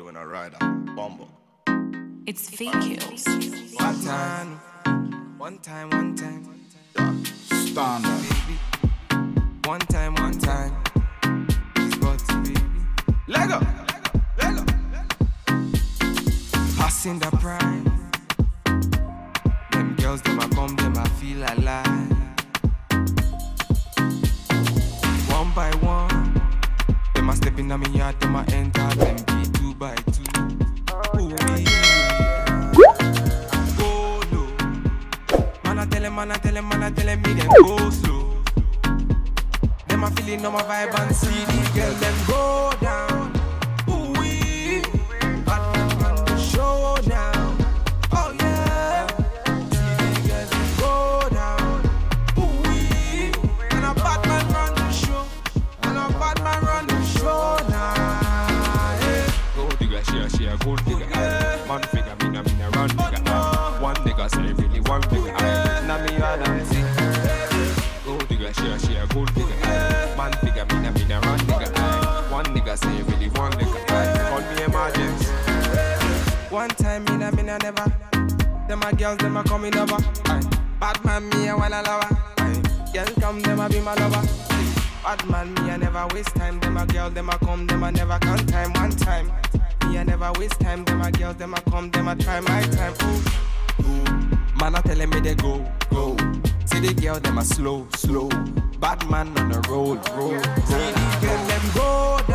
day when I ride a bumble. It's Vkillz. One time, one time, one time, Yeah. Standard. baby. One time, one time. It's got to baby. Lego, Lego, Passing the prime. Them girls, them a come, them a feel alive. One by one, them a step in a me yard, them a enter, them be two by two. Ooh, yeah. Go low. Man, I tell him, man, I tell him, man, I tell him, me them go slow. Them a feeling on my vibe and see the girl, them go down. Man figure, me na, me na run digger. no. One nigga say really one digger. Now me all and see. Gold digger, a, she a gold digger. Man figure, me na, me na run digger. One nigga say really one digger. Call me emergency. One time in a minute never. Them a girls, them a coming over. Bad man, me a wanna lover. Girl come, them a be my lover. Bad man, me a never waste time. Them a girl, them a come, them a never count time. One time, me a never waste time. Them a girls, them a come, them a try my time. Ooh, ooh. Man a telling me they go, go. See the girl, them a slow, slow. Bad man on the road, road, road. See the girl, them go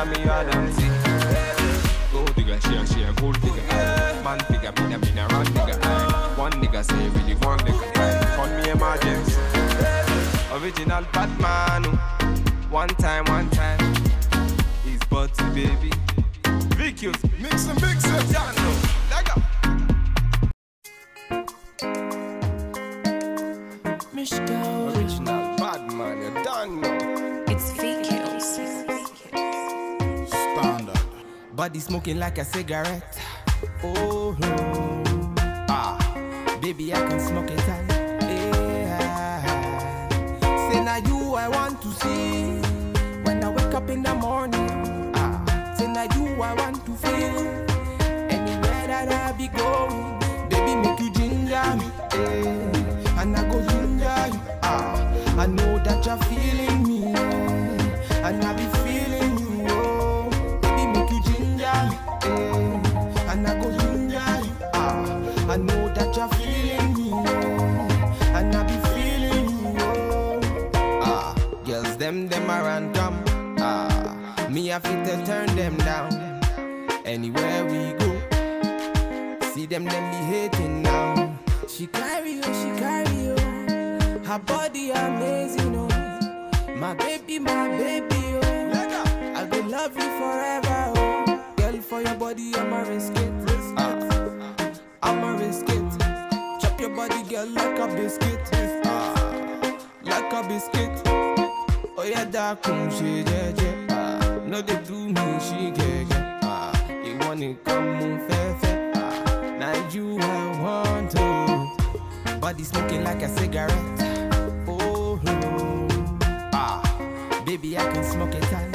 Now me all and see. Gold digger, she a, she a gold digger. Man figure, me na, me na run digger. One nigga say really one digger. Call me emergency. Original Batman. One time, one time. He's Butty baby. Vicus. Mix and mix it. Body smoking like a cigarette. Oh, no. ah, baby, I can smoke it all. Yeah. Say now you I want to see when I wake up in the morning. Ah, say now you I want to feel anywhere that I be going. Baby, make you ginger me, eh, are random. Ah, me I fit to turn them down anywhere we go. See them, them be hating now. She carry oh, she carry oh. Her body amazing oh. My baby, my baby oh. I will love you forever oh. Girl, for your body I'ma risk it. Ah, I'ma risk it. Chop your body, girl, like a biscuit. Ah, like a biscuit. Oh jeje. Ah, no do me, she you want it, come on, now you I want to. Body smoking like a cigarette. Oh, no. ah, baby, I can smoke it all.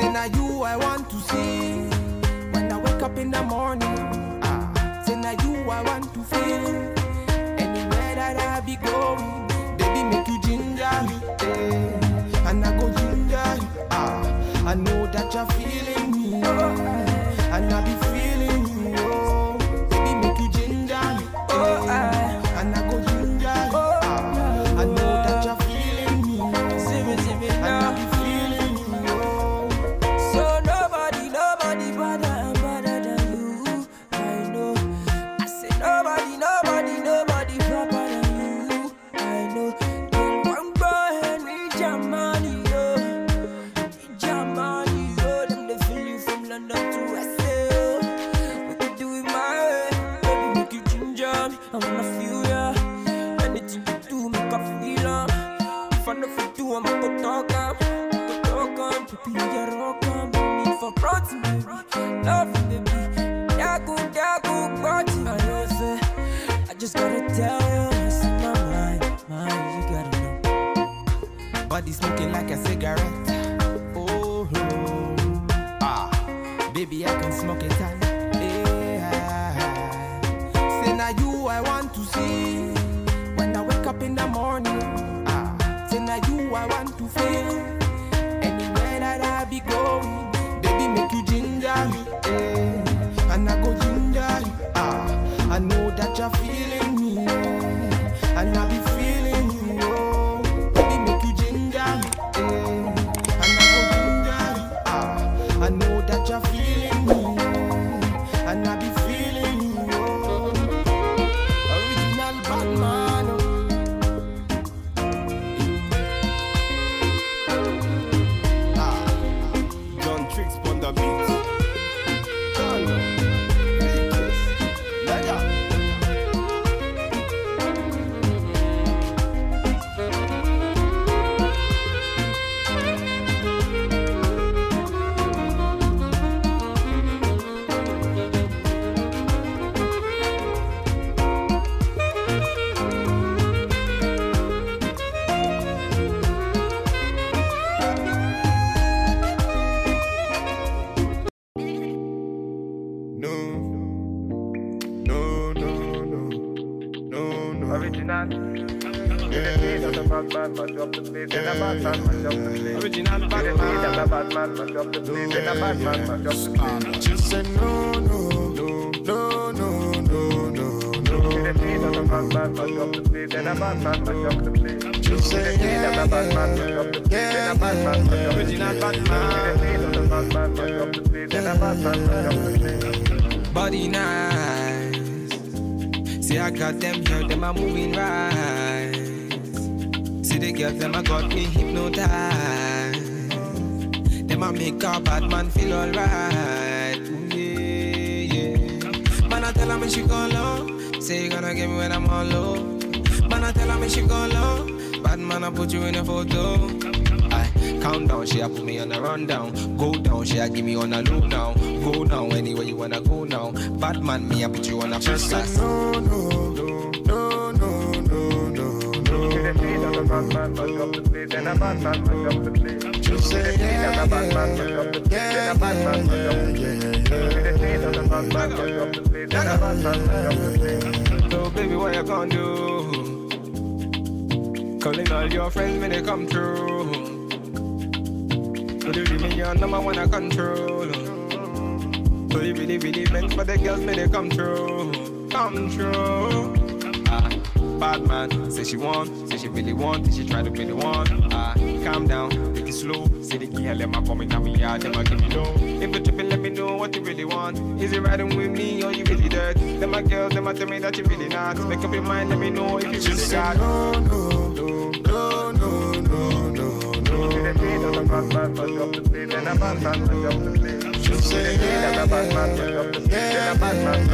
Say now you I want to see when I wake up in the morning. Ah, say now you I want to feel anywhere that I be going. And I go ginger you. Ah, I know that you're feeling me, I want to see when I wake up in the morning. Ah, say now you I want to feel anywhere that I be going. Baby, make you ginger me, eh. and I go ginger. Ah, I know that you're feeling me, eh. and I Batman. Just say no, no, no, no, no, no, no, no. Just say yeah, yeah, yeah, yeah, yeah. Original Body nice. See, I got them here, them are moving right. See, the girls, them, I got me hypnotized. I make a bad man feel alright. Yeah, yeah. Man, I tell her me she gone low. Say, you gonna get me when I'm on low. Man, I tell her me she gone low. Bad man, I put you in a photo. Aye, count down, she a put me on a rundown. Go down, she a give me on a low down. Go down anywhere you wanna go now. Bad man, me I put you on a first class. no, no, Just say yeah, yeah, yeah, yeah, yeah. So baby, what you gonna do? Calling all your friends when they come through. You really your number one I control. So you really, really meant for the girls when they come through. Come through. Bad man, say she want, say she really want, say she try to be the one. Ah, calm down, take it slow. Say the girl, them a coming at me yard, them a give me low. If you tripping, let me know what you really want. Is it riding with me or you really dirt? Them a girls, them a tell me that you really not. Make up your mind, let me know if you really Just say got. no, no, no, no, no, no, no, no. Just say yeah, yeah, yeah, yeah,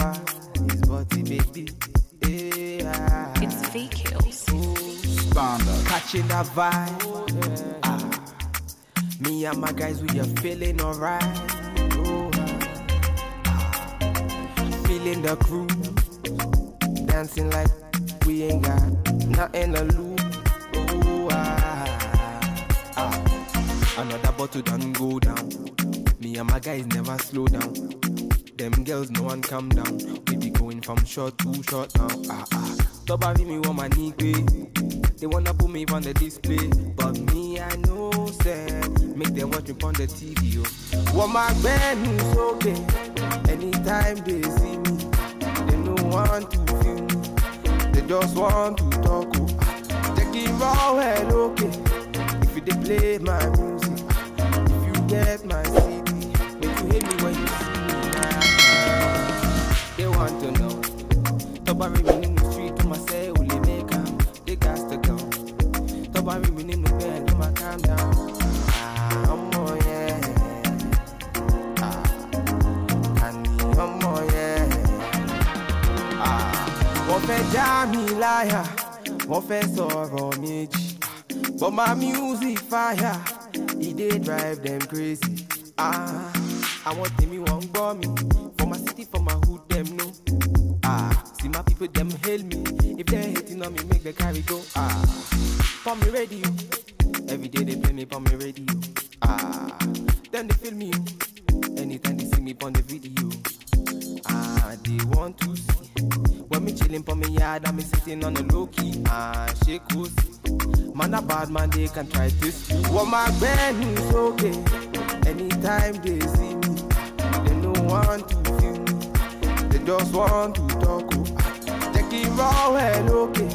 ah, his body baby. Eh, ah, It's Vkillz. catching that vibe. Ah, me and my guys, we are feeling alright. Oh, ah, feeling the crew, dancing like we ain't got nothing to lose. Oh, ah, ah, another bottle done go down. Me and my guys never slow down. Them girls, no one calm down. We be going from short to short now. Ah ah. Top of me want my nigga. They wanna put me on the display, but me I know say make them watch me on the TV. Yo. What my band is okay. Anytime they see me, they no want to feel me. They They just want to talk. Oh. Take it raw, well, okay. If you dey play my music, if you get my They want to know. Tọ́ba rí mi nínú street, ṣe ò lè make am. They got to go. Tọ́ba rí mi nínú bed, ó máa calm down. Ah. Ah, àní ọmọ yẹn. Ah, mi láyà, wọ́n fẹ́ sọ̀rọ̀ méjì. But my music fire, e dey drive them crazy. Ah, àwọn tèmi wọ́n gbọ́ mi, for my city, for my them. Ah, see them hail me. If they hating on me, make the carry go. Ah, pon me radio. Every day they play me pon me radio. Ah, then they feel me. Anytime they see me pon the video. Ah, they want to see. When me chilling pon me yard and me sitting on the low key. Ah, shake pussy. Man a bad man, they can try see. What my band is okay. Anytime they see me, they don't want to feel me. They just want to talk. Oh. Raw, well, okay.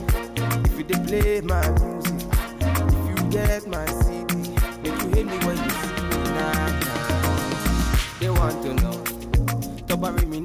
If you play my music, if you get my CD, make you hate me when you see me. Nah, nah. They want to know. Tọ́ba rí mi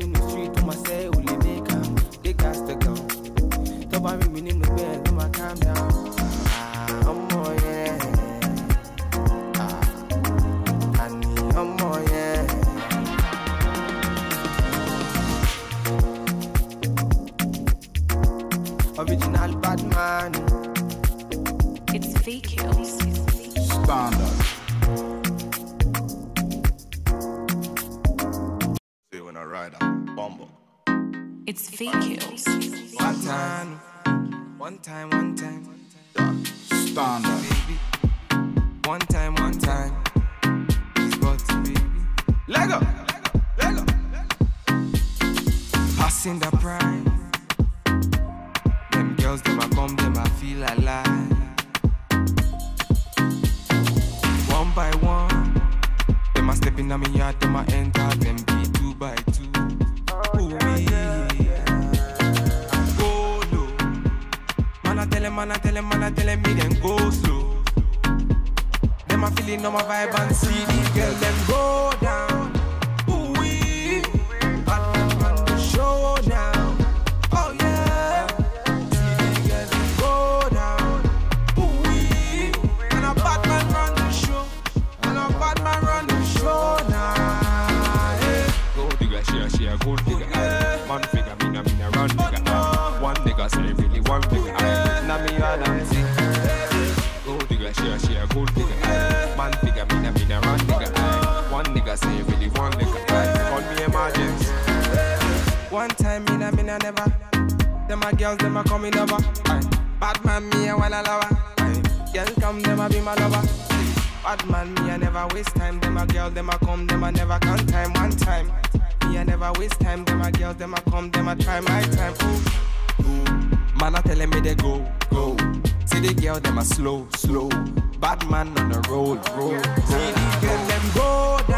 Say when I ride a bumble. It's Vkillz. One time, one time, one time, Standard. baby. One time, one time. It's got to baby. Lego, Lego, Passing the prime. Them girls, them I come, them I feel alive. One by one, them I step in on me yard, them I enter, them be two by two. Man, I tell him, man, I tell him, me then go slow. Them a feeling on my vibe and see these girls, them girls, them a coming over. Aye. Bad man me a wanna lover. Aye. Girl come, them a be my lover. Bad man me a never waste time. Them a girl, them a come, them a never count time. One time. Me a never waste time. Them a girls, them a come, them a try my time. Ooh. Man a telling me they go, go. See the girl, them a slow, slow. Bad man on the road, road. See these girls, them go down.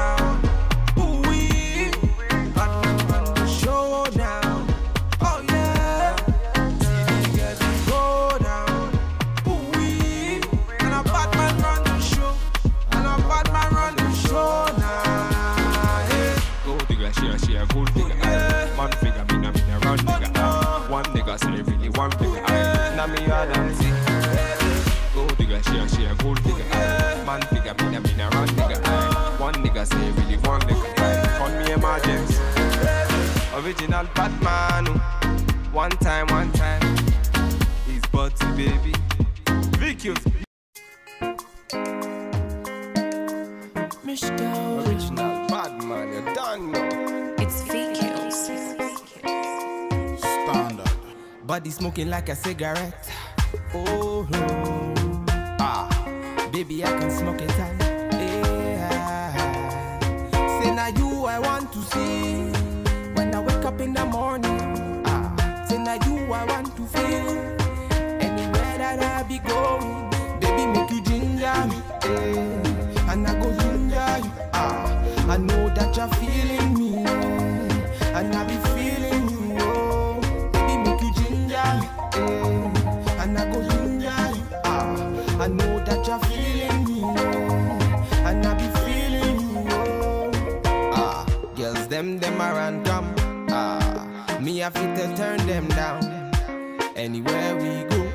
Say really one nigga. aye. Call me emergency. Original Batman. oh. One time, one time. He's Butty baby. Vkillz. Original Batman, you done know. It's Vkillz. Standard. Body smoking like a cigarette. Oh, no. ah, baby, I can smoke it all. Me I fit to turn them down. Anywhere we go,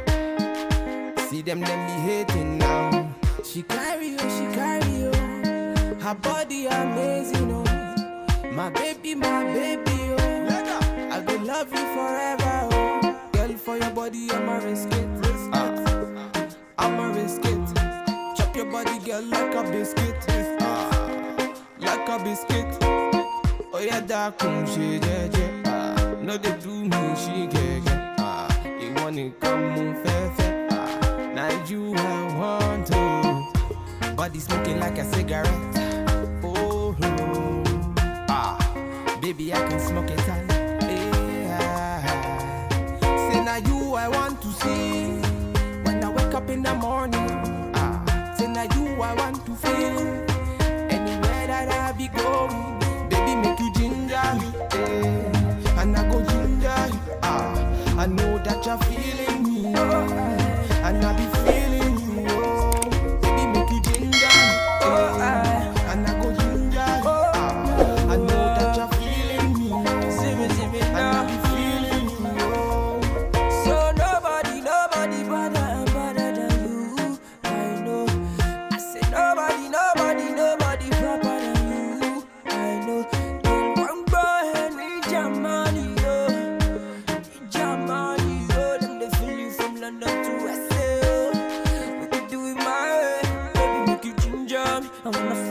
see them them be hating now. She carry oh, she carry oh. Her body amazing oh. My baby, my baby oh. I go love you forever oh. Girl for your body I'ma risk it. Ah. I'ma risk it. Chop your body, girl, like a biscuit. Ah, like a biscuit. Yeah, that she jeje. Ah, no they do me she get Ah, you wanna come fair. Ah, now you I want to. Body smoking like a cigarette. Oh, oh. ah, baby I can smoke it all. Yeah. Say now you I want to see. When I wake up in the morning, ah, say now you I want to feel. Anywhere that I be going, and I go ginger. Ah, I know that you're I wanna